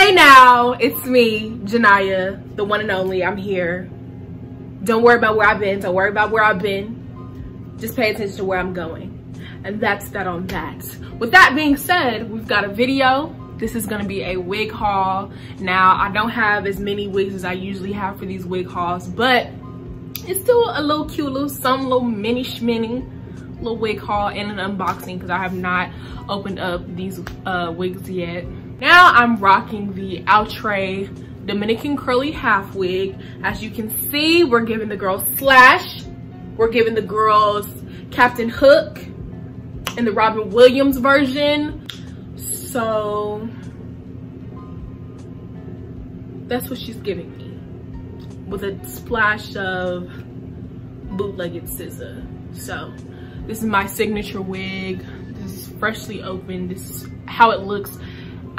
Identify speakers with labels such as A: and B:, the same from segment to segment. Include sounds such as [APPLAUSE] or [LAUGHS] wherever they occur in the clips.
A: Hey now, it's me, Janaya, the one and only. I'm here. Don't worry about where I've been. Don't worry about where I've been. Just pay attention to where I'm going. And that's that on that. With that being said, we've got a video. This is gonna be a wig haul. Now, I don't have as many wigs as I usually have for these wig hauls, but it's still a little cute, little some little mini schmini little wig haul and an unboxing because I have not opened up these uh, wigs yet. Now I'm rocking the Outre Dominican Curly Half Wig. As you can see, we're giving the girls Slash. We're giving the girls Captain Hook in the Robin Williams version. So that's what she's giving me with a splash of bootlegged SZA. So this is my signature wig. This is freshly opened. This is how it looks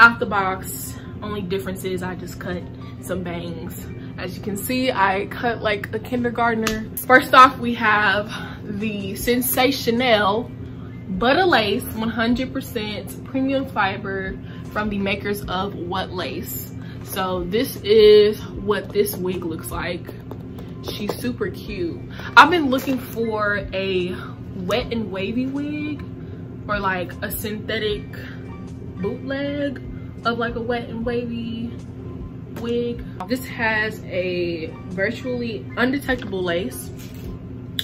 A: out the box. Only difference is I just cut some bangs. As you can see, I cut like a kindergartner. First off, we have the Sensationnel Butta Lace 100% premium fiber from the makers of What Lace. So this is what this wig looks like. She's super cute. I've been looking for a wet and wavy wig or like a synthetic bootleg of like a wet and wavy wig. This has a virtually undetectable lace,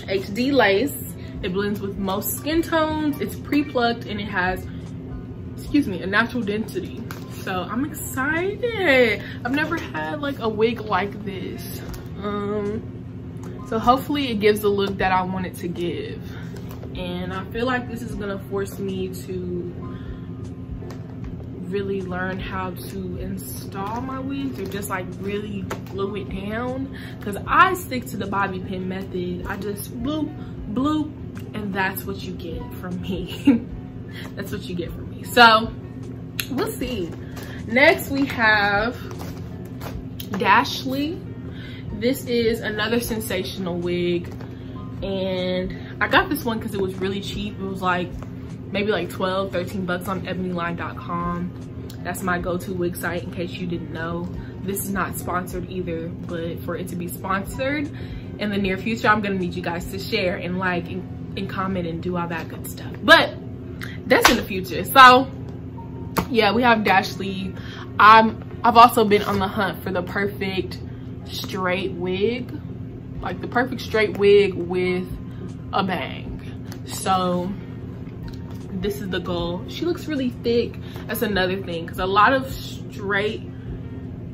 A: HD lace. It blends with most skin tones. It's pre-plucked and it has, excuse me, a natural density. So I'm excited. I've never had like a wig like this. Um, so hopefully it gives the look that I want it to give. And I feel like this is gonna force me to really learn how to install my wigs or just like really glue it down because I stick to the bobby pin method. I just bloop, bloop, and that's what you get from me. [LAUGHS] that's what you get from me. So we'll see. Next we have Dashly. This is another Sensationnel wig and I got this one because it was really cheap. It was like maybe like 12 13 bucks on ebonyline.com that's my go-to wig site in case you didn't know. This is not sponsored either but for it to be sponsored in the near future i'm gonna need you guys to share and like and, and comment and do all that good stuff. But that's in the future. So yeah we have Dashly. I'm i've also been on the hunt for the perfect straight wig like the perfect straight wig with a bang. So this is the goal. She looks really thick. That's another thing because a lot of straight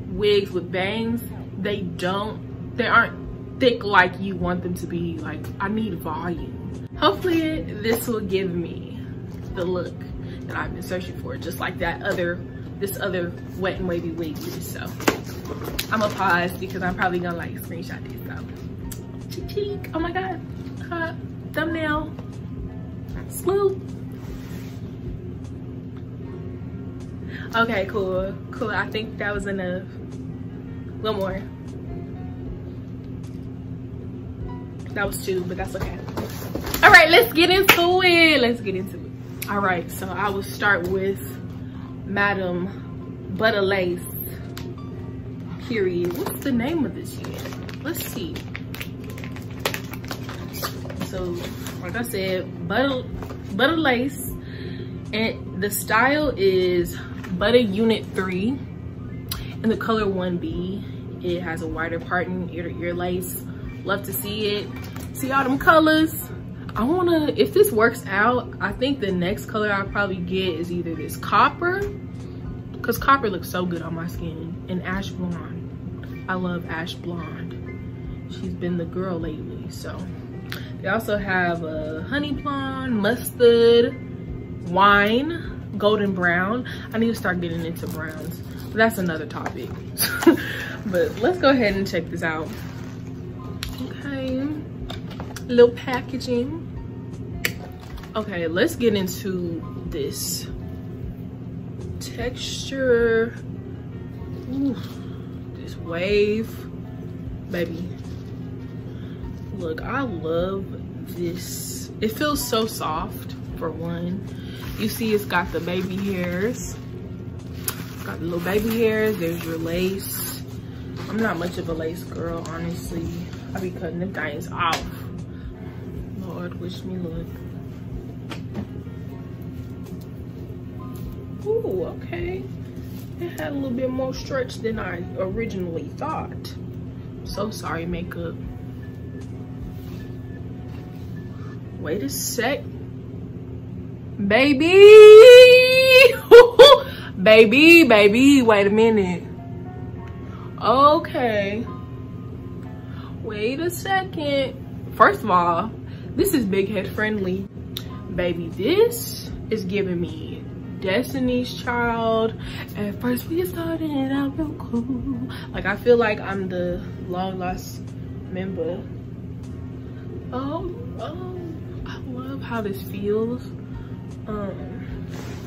A: wigs with bangs they don't they aren't thick like you want them to be. Like i need volume. Hopefully this will give me the look that i've been searching for just like that other this other wet and wavy wig so i'm gonna pause because i'm probably gonna like screenshot this though. cheek cheek oh my god. Uh, thumbnail. Sloop Okay, cool, cool. I think that was enough. A little more. That was two, but that's okay. All right, let's get into it. Let's get into it. All right, so I will start with Madam Butta Lace, period. What's the name of this yet? Let's see. So, like I said, Butta, Butta Lace, and the style is Butta Unit 3 in the color 1B. It has a wider parting ear to ear lace. Love to see it. See all them colors. I wanna, if this works out, I think the next color I'll probably get is either this copper, because copper looks so good on my skin, and ash blonde. I love ash blonde. She's been the girl lately, so. They also have a honey blonde, mustard, wine, golden brown. I need to start getting into browns. But that's another topic. [LAUGHS] but let's go ahead and check this out. Okay, little packaging. Okay, let's get into this texture. Ooh, this wave, baby. Look, I love this. It feels so soft for one you see it's got the baby hairs Got the little baby hairs. There's your lace. I'm not much of a lace girl, honestly. I be cutting them things off. Lord, wish me luck. Ooh, okay. It had a little bit more stretch than I originally thought. So sorry, makeup. Wait a sec. Baby! [LAUGHS] baby, baby, wait a minute. Okay. Wait a second. First of all, this is big head friendly. Baby, this is giving me Destiny's Child. At first we started out real cool. Like I feel like I'm the long lost member. Oh, oh, I love how this feels. Um,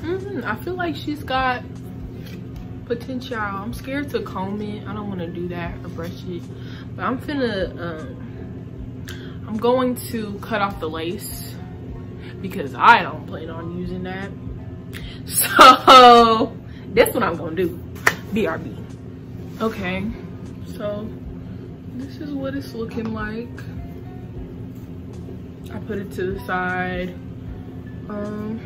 A: mm -hmm, I feel like she's got potential. I'm scared to comb it. I don't want to do that or brush it. But I'm finna, um, I'm going to cut off the lace because I don't plan on using that. [LAUGHS] So that's what I'm gonna do. BRB. Okay, so this is what it's looking like. I put it to the side. Um,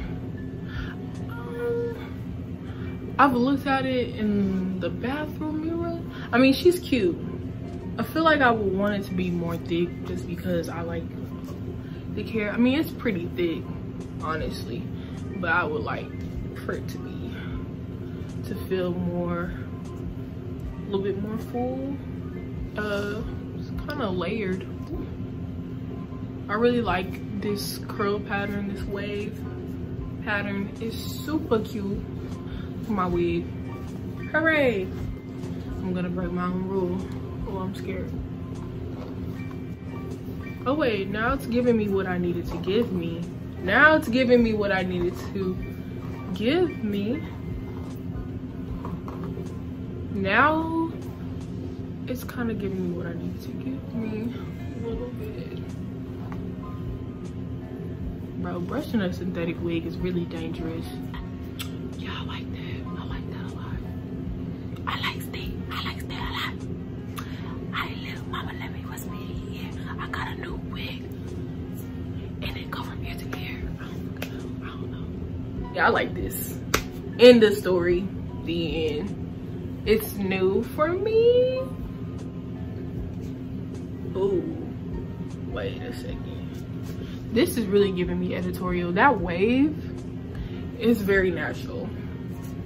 A: I've looked at it in the bathroom mirror. I mean, she's cute. I feel like I would want it to be more thick just because I like thick hair. I mean, it's pretty thick, honestly. But I would like for it to be, to feel more, a little bit more full. Uh, it's kind of layered. I really like this curl pattern, this wave pattern. is super cute for my wig. Hooray! I'm gonna break my own rule. Oh, I'm scared. Oh wait, now it's giving me what I needed to give me. Now it's giving me what I needed to give me. Now it's kind of giving me what I need to give me a little bit. Bro, brushing a synthetic wig is really dangerous. Yeah i like that i like that a lot i like stay i like stay a lot i little mama let me what's me here i got a new wig and it go from ear to ear i don't, I don't know yeah i like this. End the story. The end. It's new for me. Wait a second. This is really giving me editorial. That wave is very natural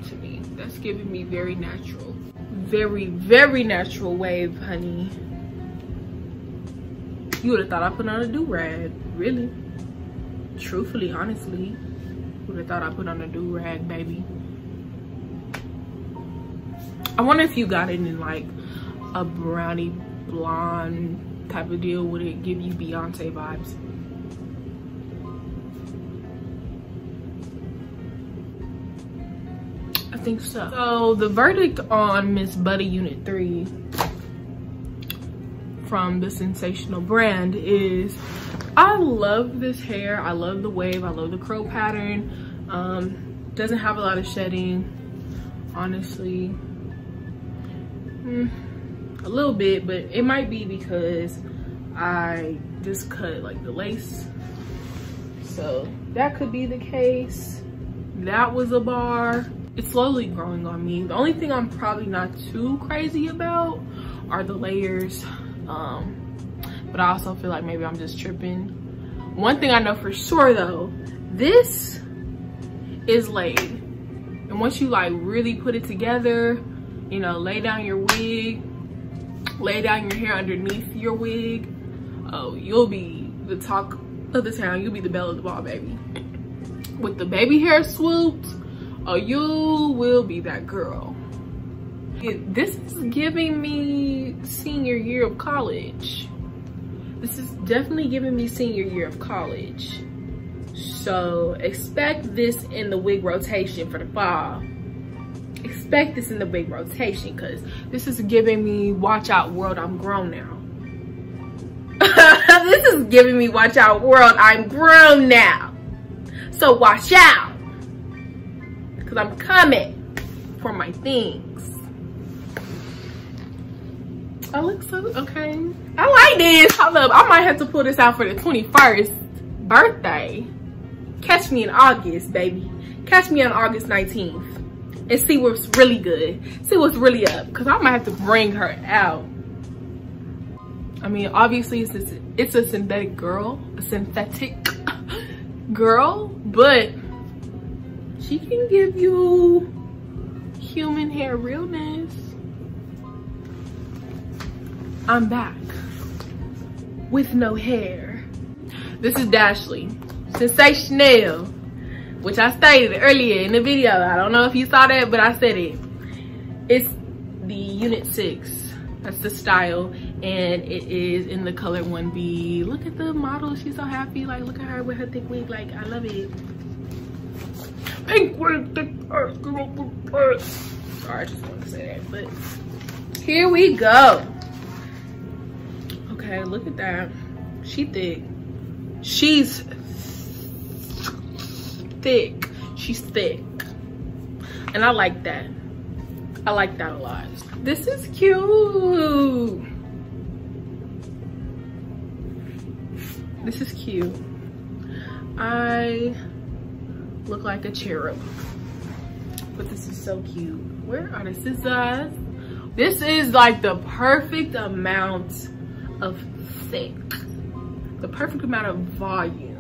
A: to me. That's giving me very natural. Very, very natural wave, honey. You would have thought I put on a do-rag. Really. Truthfully, honestly. Would have thought I put on a do-rag, baby. I wonder if you got it in like a brownie blonde type of deal. Would it give you Beyonce vibes? I think so. So the verdict on Miss Butta Unit 3 from the Sensationnel brand is I love this hair. I love the wave. I love the curl pattern. Um, doesn't have a lot of shedding, honestly. Mm, a little bit, but it might be because I just cut like the lace. So that could be the case. That was a bar. It's slowly growing on me. The only thing I'm probably not too crazy about are the layers. Um, but I also feel like maybe I'm just tripping. One thing I know for sure though, this is laid. And once you like really put it together, you know, lay down your wig, lay down your hair underneath your wig, oh, you'll be the talk of the town. You'll be the belle of the ball, baby. With the baby hair swoops, oh, you will be that girl. It, this is giving me senior year of college this is definitely giving me senior year of college. So expect this in the wig rotation for the fall. Expect this in the big rotation because this is giving me watch out world, I'm grown now. [LAUGHS] this is giving me watch out world, I'm grown now. So watch out because I'm coming. for my things. I look so, okay. I like this. Hold up, I might have to pull this out for the 21st birthday. Catch me in August, baby. Catch me on August 19th and see what's really good. See what's really up, because I might have to bring her out. I mean, obviously it's a, it's a synthetic girl, a synthetic [LAUGHS] girl, but she can give you human hair realness. I'm back with no hair. This is Dashly, Sensationnel, which I stated earlier in the video. I don't know if you saw that, but I said it. It's the unit six, that's the style, and it is in the color 1B. Look at the model, she's so happy. Like, look at her with her thick wig, like, I love it. Pink wig, thick Sorry, I just wanted to say that, but here we go. Okay, look at that. She thick. She's thick. She's thick. And I like that. I like that a lot. This is cute. This is cute. I look like a cherub. But this is so cute. Where are the scissors? This is like the perfect amount of thick, the perfect amount of volume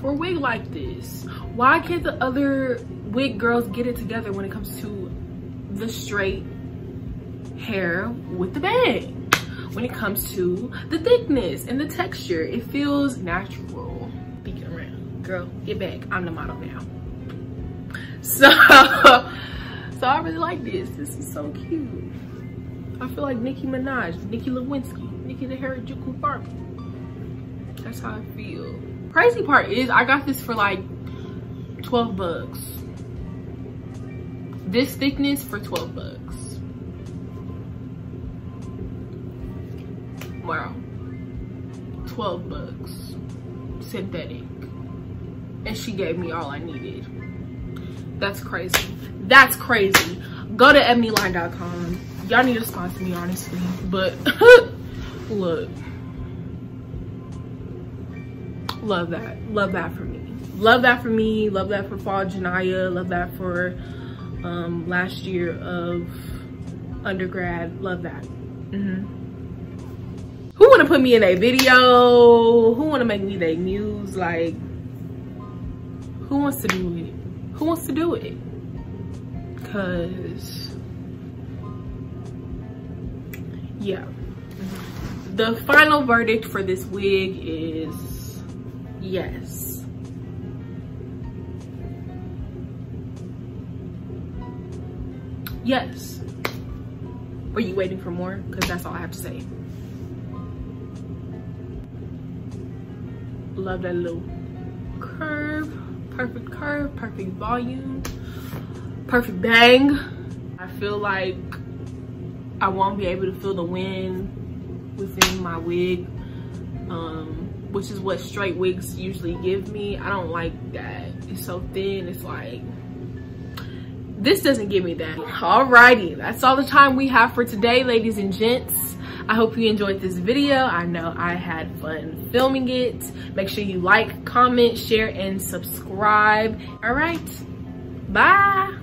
A: for a wig like this. Why can't the other wig girls get it together when it comes to the straight hair with the bang? When it comes to the thickness and the texture, it feels natural. Peeking around, girl, get back. I'm the model now. So, [LAUGHS] so I really like this. This is so cute. I feel like Nicki Minaj, Nicki Lewinsky. Nicki the Harajuku Barbie. That's how I feel. Crazy part is I got this for like 12 bucks. This thickness for 12 bucks. Wow. 12 bucks. Synthetic. And she gave me all I needed. That's crazy. That's crazy. Go to ebonyline.com. Y'all need to sponsor me, honestly. But [LAUGHS] look love that. Love that for me. Love that for me. Love that for fall janaya love that for um last year of undergrad. Love that. Mm -hmm. who want to put me in a video? Who want to make me their muse? Like who wants to do it? Who wants to do it? Because yeah. The final verdict for this wig is yes. Yes. Are you waiting for more? Because that's all I have to say. Love that little curve. Perfect curve, perfect volume, perfect bang. I feel like I won't be able to feel the wind within my wig, um, which is what straight wigs usually give me. I don't like that. It's so thin, it's like, this doesn't give me that. Alrighty, that's all the time we have for today, ladies and gents. I hope you enjoyed this video. I know I had fun filming it. Make sure you like, comment, share, and subscribe. All right, bye.